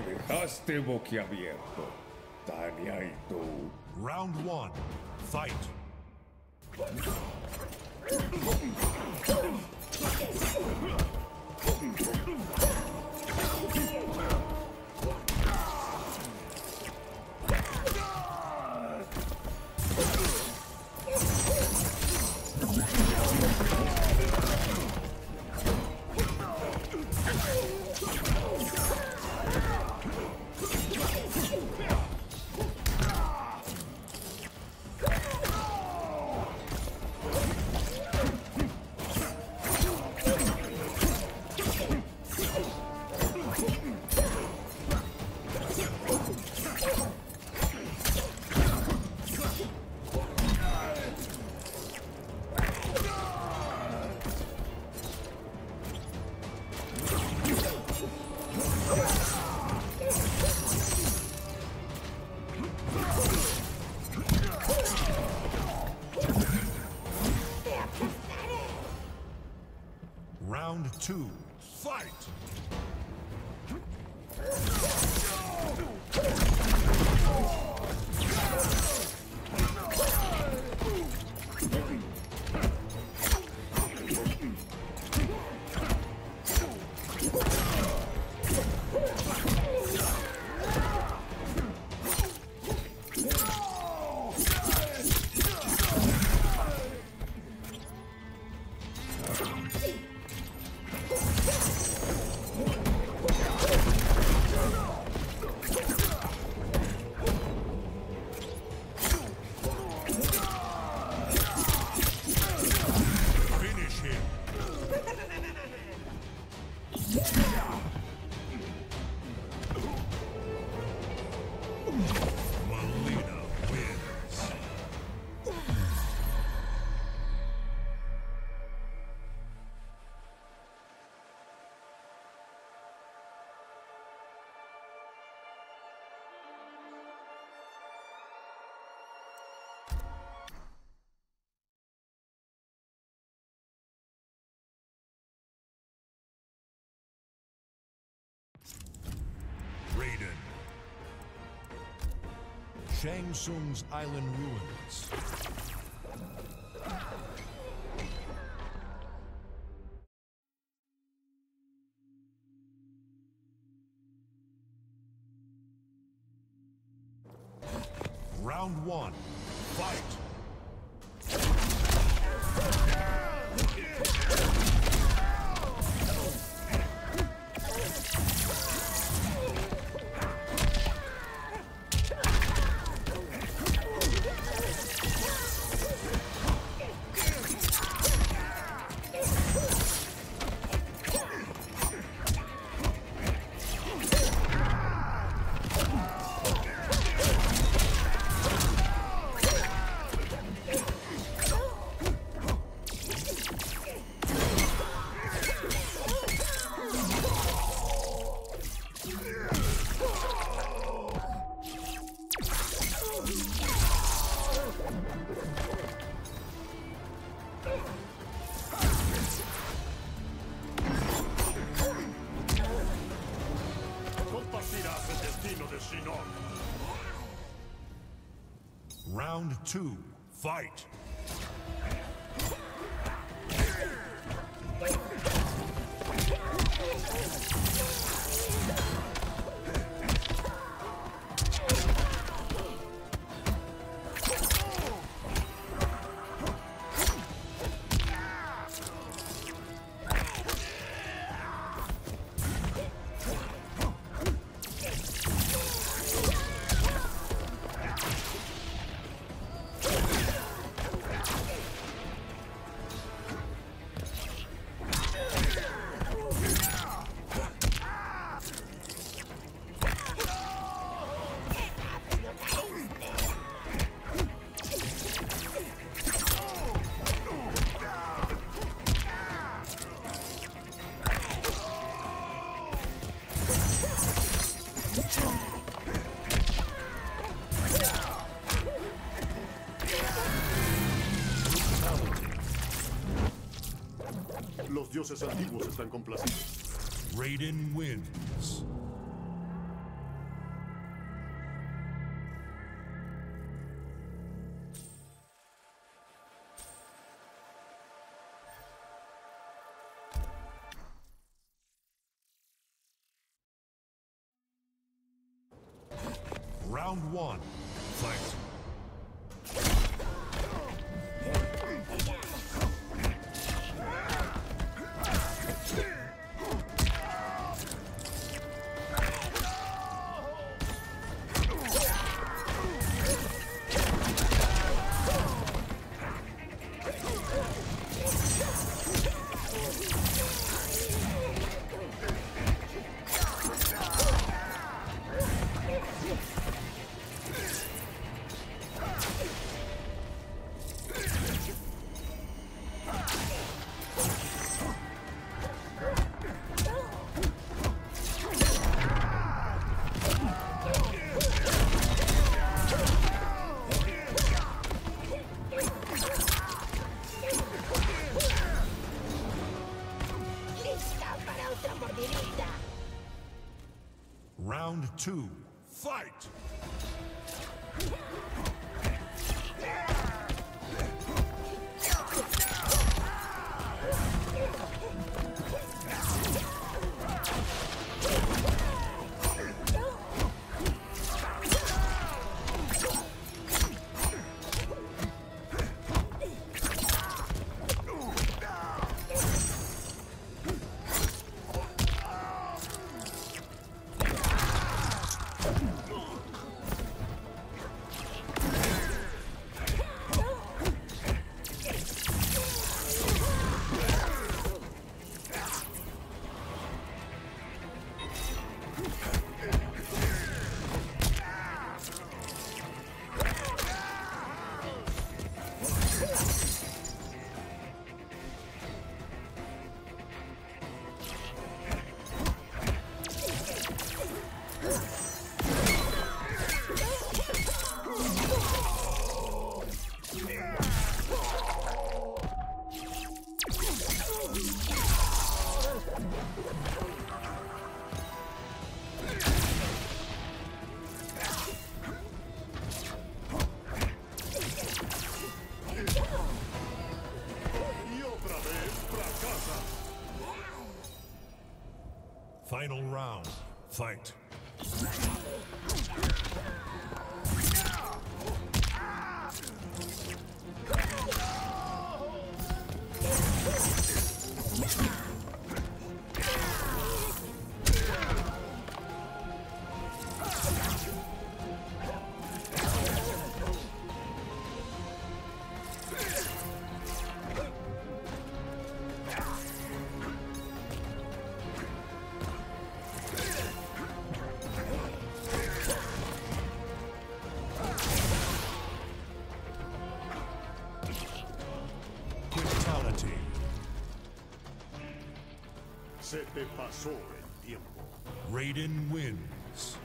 Me dejaste boquiabierto. Tania y tú. Round one. Fight. Round two. Fight! Shang Tsung's island ruins. Round one. Fight! Compartirás el destino de Shinnok. Round two. Fight! dioses antiguos están complacidos. Raiden wins. Round one. Fight. Round two. Fight. Y otra vez fracasa. Final round. Fight. Se te pasó el tiempo. Raiden wins.